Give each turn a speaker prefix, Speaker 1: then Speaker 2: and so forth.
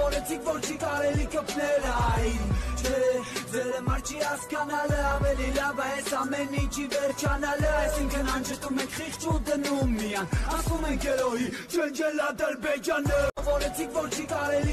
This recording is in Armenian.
Speaker 1: Որեցիք որ չի կարելի կպնել այ Չէ, ձերը մար չի հասկանալը Ավելի լավ է այս ամեն ինչի վերջանալը Այսինքն անջտում եք խիղճ ու դնում միան Ասում ենք երոհի, չնջել ադարբեջանը Որեցիք որ չի կարելի